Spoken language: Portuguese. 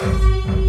Música